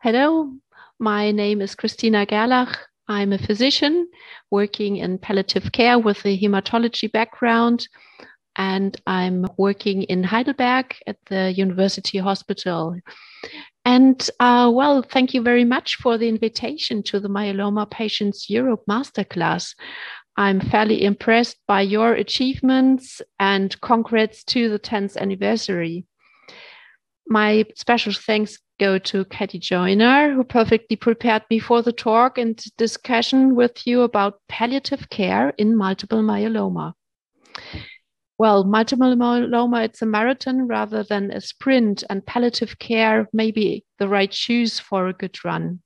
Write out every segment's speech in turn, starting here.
Hello, my name is Christina Gerlach. I'm a physician working in palliative care with a hematology background, and I'm working in Heidelberg at the University Hospital. And uh, well, thank you very much for the invitation to the Myeloma Patients Europe Masterclass. I'm fairly impressed by your achievements and congrats to the 10th anniversary. My special thanks go to Katie Joyner, who perfectly prepared me for the talk and discussion with you about palliative care in multiple myeloma. Well, multiple myeloma, it's a marathon rather than a sprint, and palliative care may be the right shoes for a good run.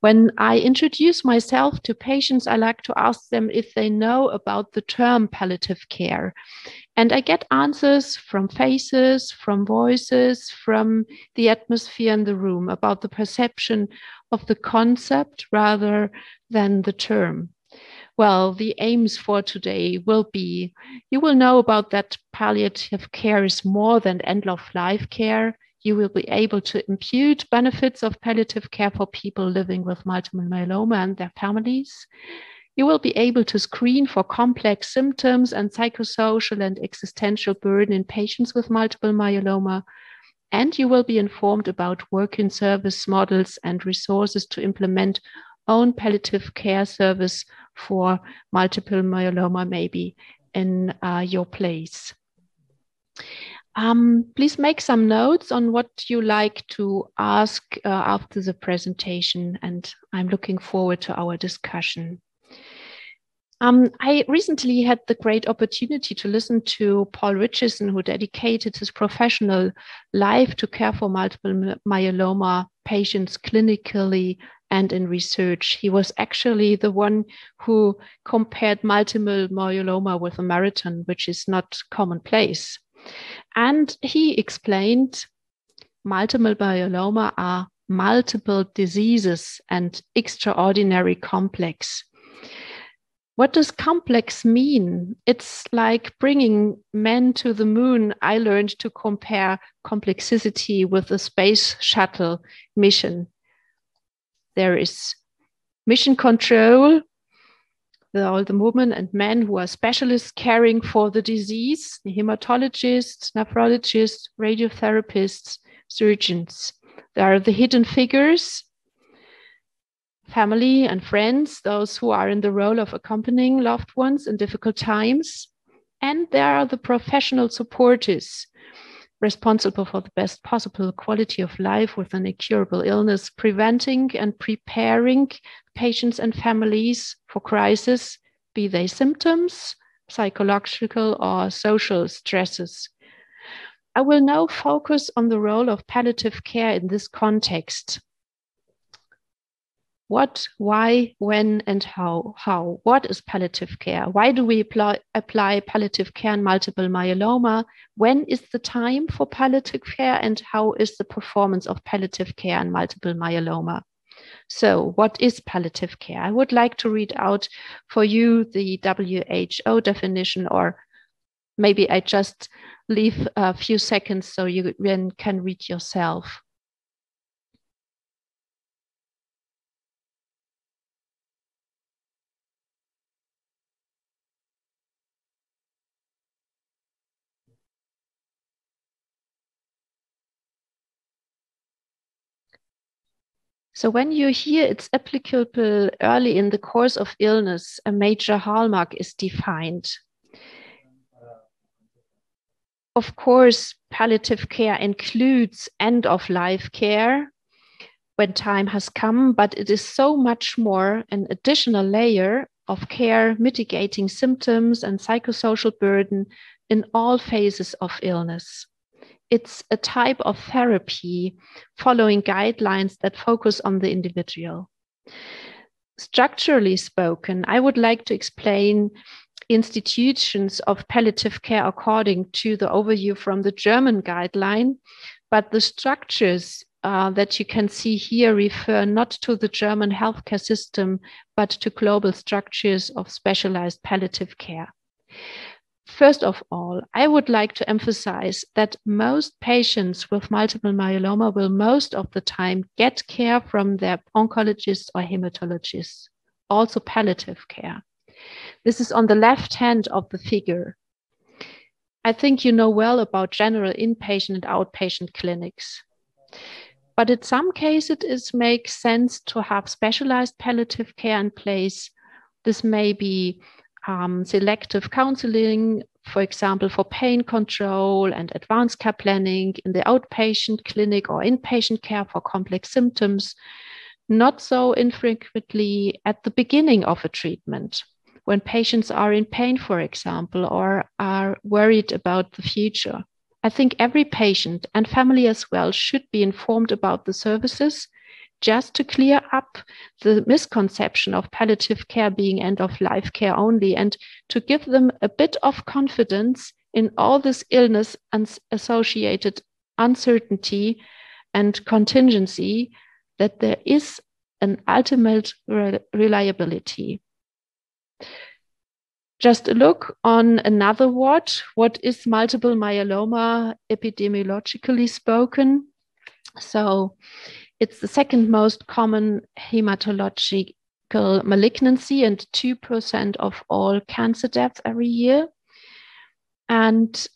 When I introduce myself to patients, I like to ask them if they know about the term palliative care. And I get answers from faces, from voices, from the atmosphere in the room about the perception of the concept rather than the term. Well, the aims for today will be you will know about that palliative care is more than end of life care you will be able to impute benefits of palliative care for people living with multiple myeloma and their families. You will be able to screen for complex symptoms and psychosocial and existential burden in patients with multiple myeloma. And you will be informed about work in service models and resources to implement own palliative care service for multiple myeloma, maybe in uh, your place. Um, please make some notes on what you like to ask uh, after the presentation, and I'm looking forward to our discussion. Um, I recently had the great opportunity to listen to Paul Richardson, who dedicated his professional life to care for multiple myeloma patients clinically and in research. He was actually the one who compared multiple myeloma with a marathon, which is not commonplace. And he explained multiple myeloma are multiple diseases and extraordinary complex. What does complex mean? It's like bringing men to the moon. I learned to compare complexity with a space shuttle mission. There is mission control, the, all the women and men who are specialists caring for the disease, the hematologists, nephrologists, radiotherapists, surgeons. There are the hidden figures, family and friends, those who are in the role of accompanying loved ones in difficult times. And there are the professional supporters responsible for the best possible quality of life with an incurable illness, preventing and preparing patients and families for crisis, be they symptoms, psychological or social stresses. I will now focus on the role of palliative care in this context what, why, when, and how. How? What is palliative care? Why do we apply, apply palliative care in multiple myeloma? When is the time for palliative care, and how is the performance of palliative care in multiple myeloma? So, what is palliative care? I would like to read out for you the WHO definition, or maybe I just leave a few seconds so you can read yourself. So when you hear it's applicable early in the course of illness, a major hallmark is defined. Of course, palliative care includes end of life care when time has come, but it is so much more an additional layer of care mitigating symptoms and psychosocial burden in all phases of illness it's a type of therapy following guidelines that focus on the individual. Structurally spoken, I would like to explain institutions of palliative care according to the overview from the German guideline, but the structures uh, that you can see here refer not to the German healthcare system, but to global structures of specialized palliative care First of all, I would like to emphasize that most patients with multiple myeloma will most of the time get care from their oncologist or hematologist, also palliative care. This is on the left hand of the figure. I think you know well about general inpatient and outpatient clinics. But in some cases, it makes sense to have specialized palliative care in place. This may be um, selective counseling, for example, for pain control and advanced care planning in the outpatient clinic or inpatient care for complex symptoms, not so infrequently at the beginning of a treatment when patients are in pain, for example, or are worried about the future. I think every patient and family as well should be informed about the services just to clear up the misconception of palliative care being end of life care only and to give them a bit of confidence in all this illness and associated uncertainty and contingency that there is an ultimate reliability. Just a look on another word. What is multiple myeloma epidemiologically spoken? So it's the second most common hematological malignancy and 2% of all cancer deaths every year. And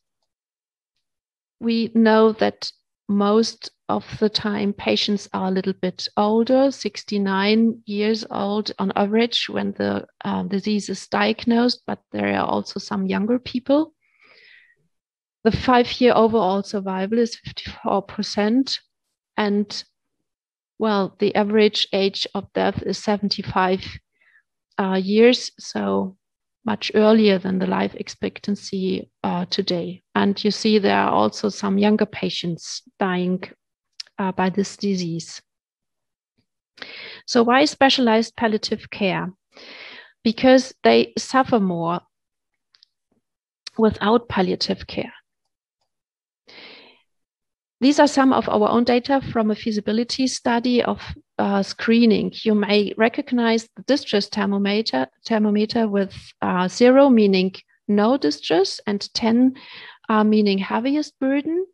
we know that most of the time patients are a little bit older 69 years old on average when the uh, disease is diagnosed but there are also some younger people the five year overall survival is 54% and well the average age of death is 75 uh, years so much earlier than the life expectancy uh, today. And you see there are also some younger patients dying uh, by this disease. So, why specialized palliative care? Because they suffer more without palliative care. These are some of our own data from a feasibility study of uh, screening. You may recognize the distress thermometer, thermometer with uh, zero meaning no distress and 10 uh, meaning heaviest burden.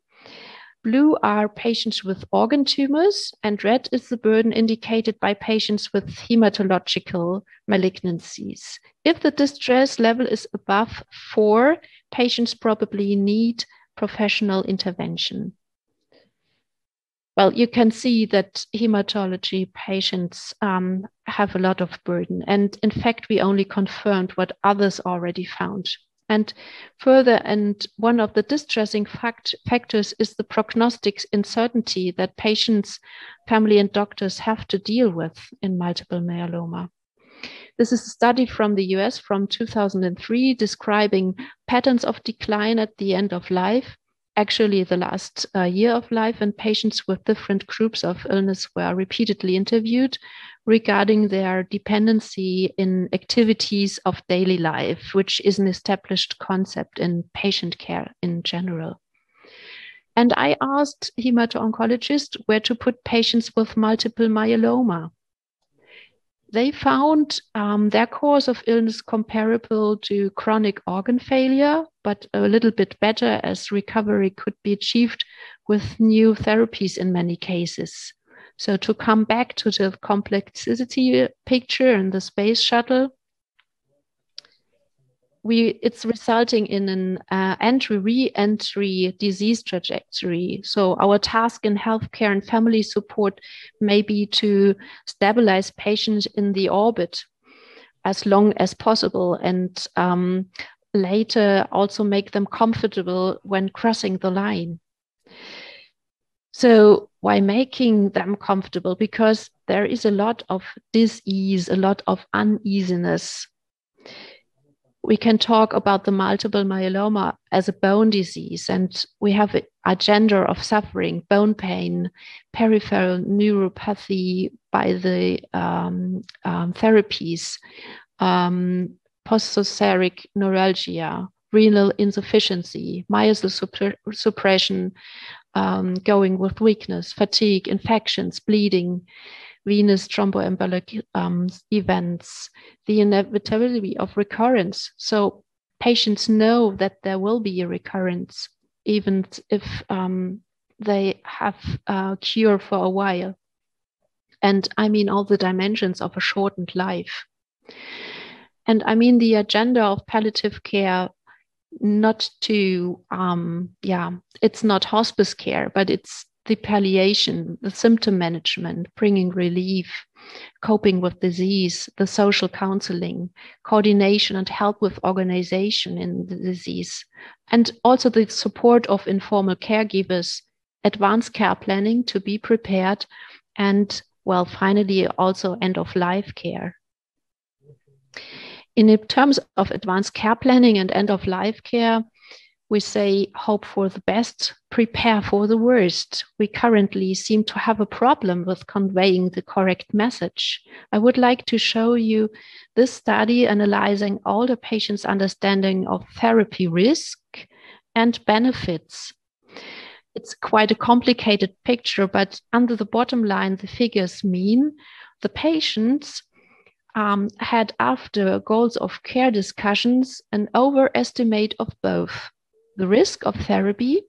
Blue are patients with organ tumors, and red is the burden indicated by patients with hematological malignancies. If the distress level is above four, patients probably need professional intervention. Well, you can see that hematology patients um, have a lot of burden. And in fact, we only confirmed what others already found. And further, and one of the distressing fact, factors is the prognostic uncertainty that patients, family, and doctors have to deal with in multiple myeloma. This is a study from the US from 2003 describing patterns of decline at the end of life actually the last uh, year of life, and patients with different groups of illness were repeatedly interviewed regarding their dependency in activities of daily life, which is an established concept in patient care in general. And I asked hemato-oncologists where to put patients with multiple myeloma they found um, their course of illness comparable to chronic organ failure, but a little bit better as recovery could be achieved with new therapies in many cases. So, to come back to the complexity picture in the space shuttle, we it's resulting in an uh, entry re-entry disease trajectory. So our task in healthcare and family support may be to stabilize patients in the orbit as long as possible and um, later also make them comfortable when crossing the line. So why making them comfortable? Because there is a lot of disease a lot of uneasiness we can talk about the multiple myeloma as a bone disease, and we have a agenda of suffering, bone pain, peripheral neuropathy by the um, um, therapies, um, post-surgery neuralgia, renal insufficiency, myosin suppression, um, going with weakness, fatigue, infections, bleeding, venous thromboembolic um, events, the inevitability of recurrence. So patients know that there will be a recurrence, even if um, they have a cure for a while. And I mean all the dimensions of a shortened life. And I mean the agenda of palliative care, not to, um, yeah, it's not hospice care, but it's the palliation, the symptom management, bringing relief, coping with disease, the social counseling, coordination and help with organization in the disease, and also the support of informal caregivers, advanced care planning to be prepared, and well, finally, also end of life care. In terms of advanced care planning and end of life care, we say hope for the best, prepare for the worst. We currently seem to have a problem with conveying the correct message. I would like to show you this study analyzing all the patients' understanding of therapy risk and benefits. It's quite a complicated picture, but under the bottom line, the figures mean the patients um, had, after goals of care discussions, an overestimate of both the risk of therapy,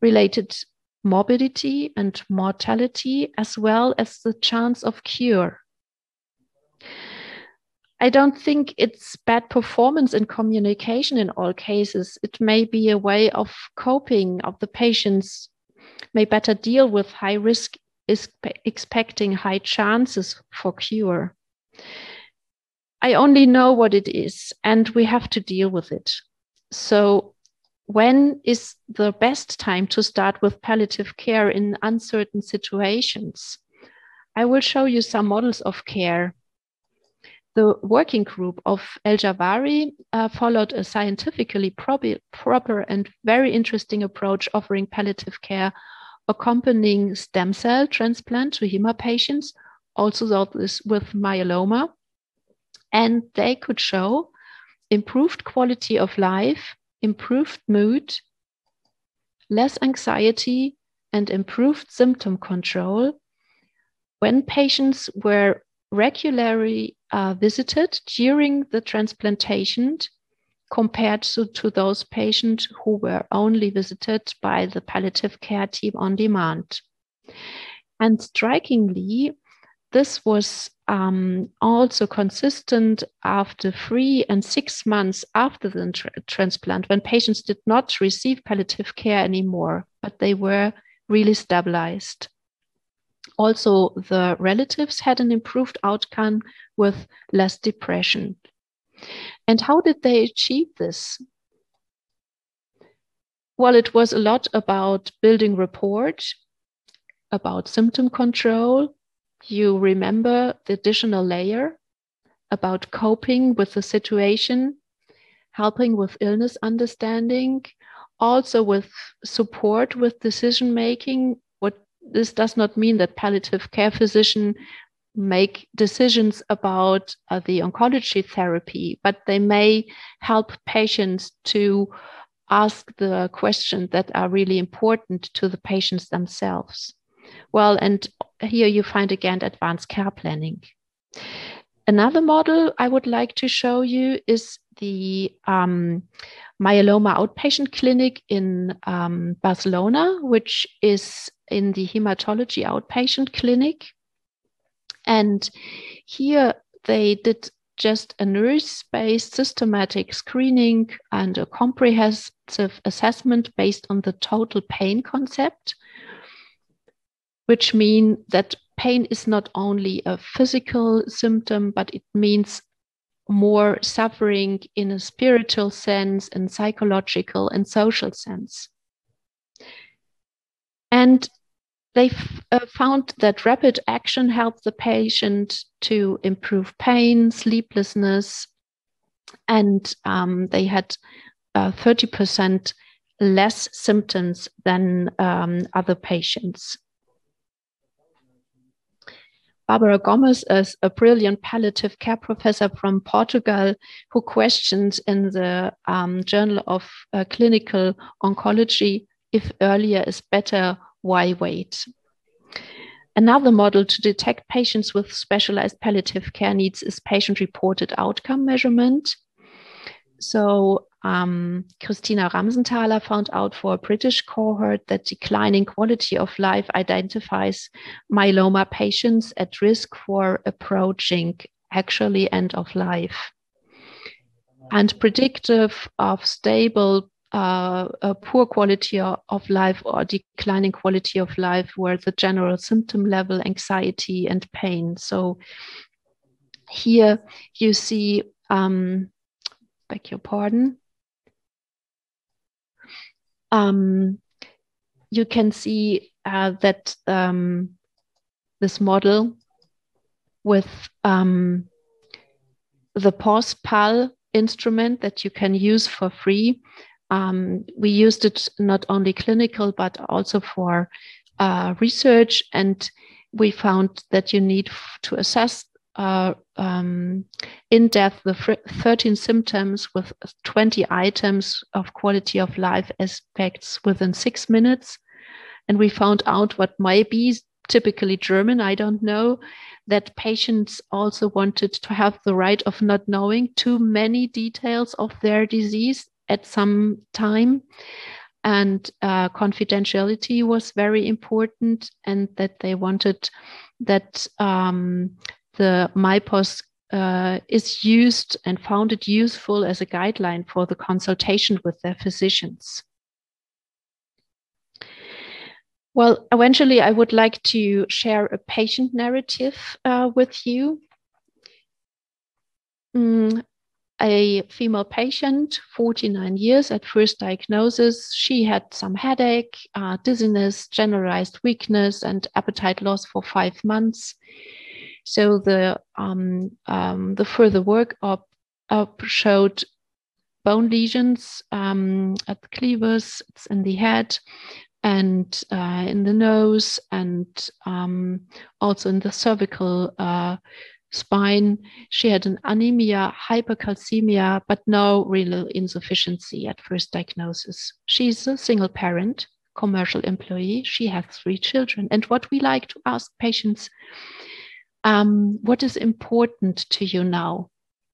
related morbidity and mortality, as well as the chance of cure. I don't think it's bad performance in communication in all cases. It may be a way of coping of the patients may better deal with high risk is expecting high chances for cure. I only know what it is and we have to deal with it. So when is the best time to start with palliative care in uncertain situations? I will show you some models of care. The working group of El-Jawahri uh, followed a scientifically proper and very interesting approach offering palliative care accompanying stem cell transplant to HEMA patients, also those with myeloma. And they could show improved quality of life improved mood, less anxiety, and improved symptom control when patients were regularly uh, visited during the transplantation compared to, to those patients who were only visited by the palliative care team on demand. And strikingly, this was um, also consistent after three and six months after the tra- transplant when patients did not receive palliative care anymore, but they were really stabilized. Also, the relatives had an improved outcome with less depression. And how did they achieve this? Well, it was a lot about building rapport, about symptom control, you remember the additional layer about coping with the situation, helping with illness understanding, also with support with decision making. What this does not mean that palliative care physician make decisions about uh, the oncology therapy, but they may help patients to ask the questions that are really important to the patients themselves. Well, and here you find again advanced care planning. Another model I would like to show you is the um, myeloma outpatient clinic in um, Barcelona, which is in the hematology outpatient clinic. And here they did just a nurse based systematic screening and a comprehensive assessment based on the total pain concept which mean that pain is not only a physical symptom, but it means more suffering in a spiritual sense and psychological and social sense. And they uh, found that rapid action helped the patient to improve pain, sleeplessness, and um, they had uh, 30% less symptoms than um, other patients. Barbara Gomes is a brilliant palliative care professor from Portugal who questioned in the um, Journal of uh, Clinical Oncology if earlier is better, why wait? Another model to detect patients with specialized palliative care needs is patient reported outcome measurement. So um, Christina Ramsenthaler found out for a British cohort that declining quality of life identifies myeloma patients at risk for approaching actually end of life. And predictive of stable uh, poor quality of life or declining quality of life were the general symptom level, anxiety, and pain. So here you see, um, beg your pardon, um, you can see uh, that um, this model with um, the POS-PAL instrument that you can use for free. Um, we used it not only clinical, but also for uh, research. And we found that you need to assess uh, um, in depth the 13 symptoms with 20 items of quality of life aspects within six minutes. And we found out what might be typically German, I don't know, that patients also wanted to have the right of not knowing too many details of their disease at some time. And uh, confidentiality was very important, and that they wanted that um, the MyPOS uh, is used and found it useful as a guideline for the consultation with their physicians. Well, eventually, I would like to share a patient narrative uh, with you. Mm, a female patient, 49 years at first diagnosis. She had some headache, uh, dizziness, generalized weakness, and appetite loss for five months. So the um, um, the further work up, up showed bone lesions um, at the clevers, it's in the head, and uh, in the nose and um, also in the cervical uh, spine. She had an anemia, hypercalcemia, but no renal insufficiency at first diagnosis. She's a single parent, commercial employee. She has three children. And what we like to ask patients um, what is important to you now?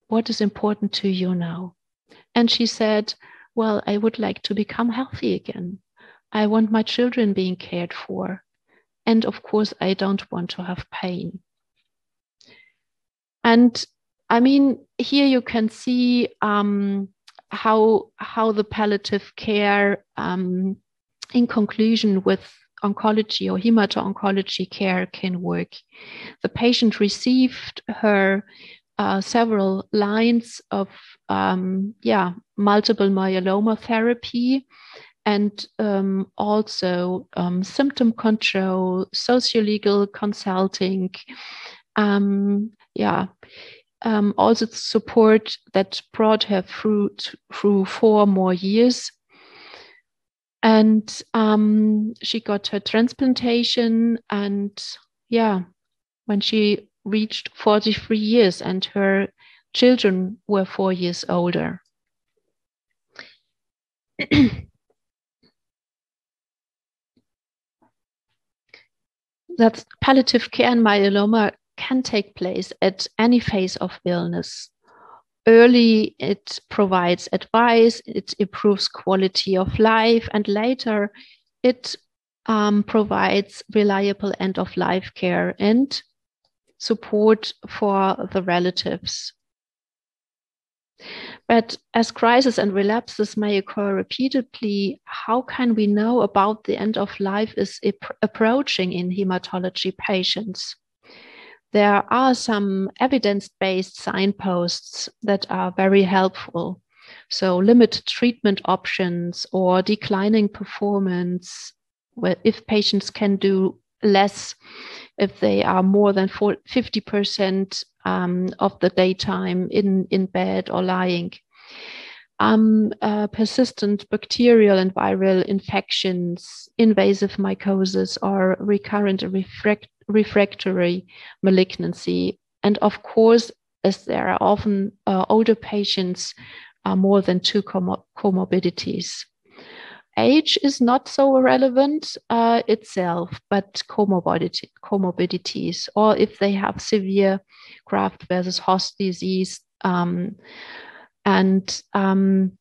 What is important to you now? And she said, Well, I would like to become healthy again. I want my children being cared for. And of course, I don't want to have pain. And I mean, here you can see um, how how the palliative care, um, in conclusion with oncology or hemato-oncology care, can work. The patient received her uh, several lines of um, yeah multiple myeloma therapy and um, also um, symptom control, socio-legal consulting, um, yeah, um, also support that brought her through through four more years. And um, she got her transplantation, and yeah, when she reached 43 years, and her children were four years older. that palliative care in myeloma can take place at any phase of illness. Early, it provides advice, it improves quality of life, and later, it um, provides reliable end of life care and support for the relatives. But as crisis and relapses may occur repeatedly, how can we know about the end of life is approaching in hematology patients? There are some evidence based signposts that are very helpful. So, limited treatment options or declining performance, if patients can do less, if they are more than 50% um, of the daytime in, in bed or lying. Um, uh, persistent bacterial and viral infections, invasive mycosis, or recurrent refract- refractory malignancy. And of course, as there are often uh, older patients, uh, more than two comorbidities. Age is not so relevant uh, itself, but comorbidity, comorbidities, or if they have severe graft versus host disease, um, And um,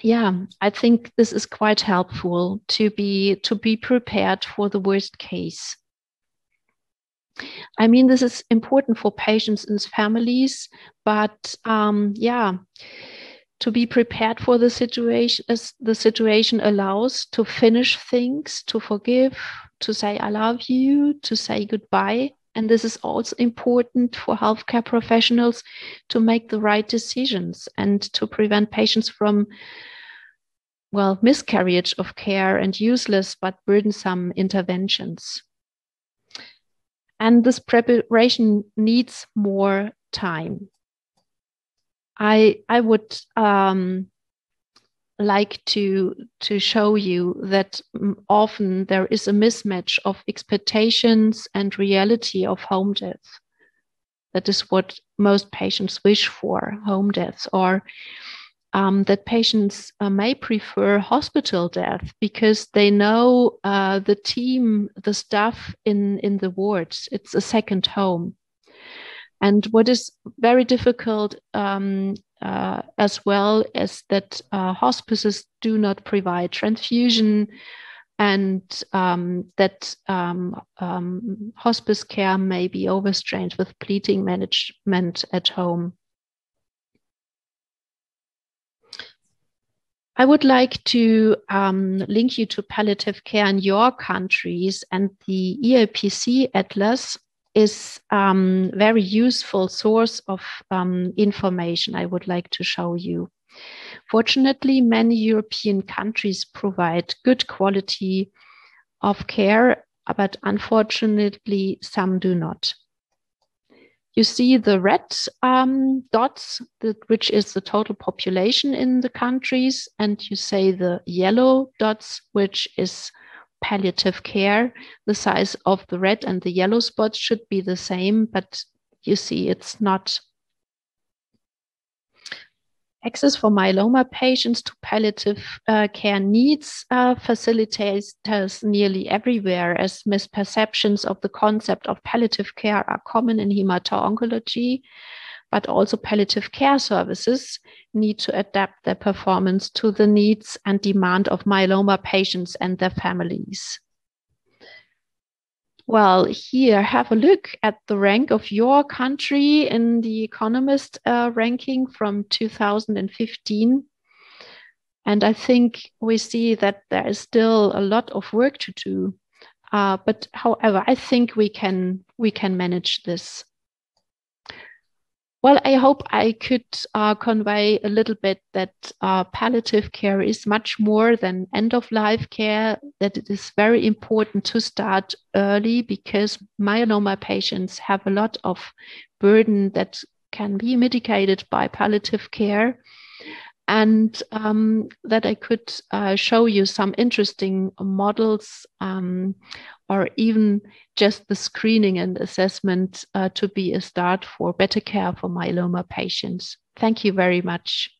yeah, I think this is quite helpful to be to be prepared for the worst case. I mean, this is important for patients and families, but um, yeah, to be prepared for the situation as the situation allows to finish things, to forgive, to say I love you, to say goodbye. And this is also important for healthcare professionals to make the right decisions and to prevent patients from well, miscarriage of care and useless but burdensome interventions. And this preparation needs more time. I, I would um, like to, to show you that often there is a mismatch of expectations and reality of home death. That is what most patients wish for home deaths or um, that patients uh, may prefer hospital death because they know uh, the team, the staff in, in the wards. It's a second home. And what is very difficult um, uh, as well as that uh, hospices do not provide transfusion and um, that um, um, hospice care may be overstrained with bleeding management at home. I would like to um, link you to palliative care in your countries, and the EAPC Atlas is um, very useful source of um, information I would like to show you. Fortunately, many European countries provide good quality of care, but unfortunately, some do not. You see the red um, dots, which is the total population in the countries, and you say the yellow dots, which is palliative care. The size of the red and the yellow spots should be the same, but you see it's not Access for myeloma patients to palliative uh, care needs uh, facilitators nearly everywhere, as misperceptions of the concept of palliative care are common in hemato-oncology, but also palliative care services need to adapt their performance to the needs and demand of myeloma patients and their families. Well, here, have a look at the rank of your country in the Economist uh, ranking from 2015. And I think we see that there is still a lot of work to do. Uh, but however, I think we can we can manage this. Well, I hope I could uh, convey a little bit that uh, palliative care is much more than end of life care, that it is very important to start early because myeloma patients have a lot of burden that can be mitigated by palliative care. And um, that I could uh, show you some interesting models um, or even just the screening and assessment uh, to be a start for better care for myeloma patients. Thank you very much.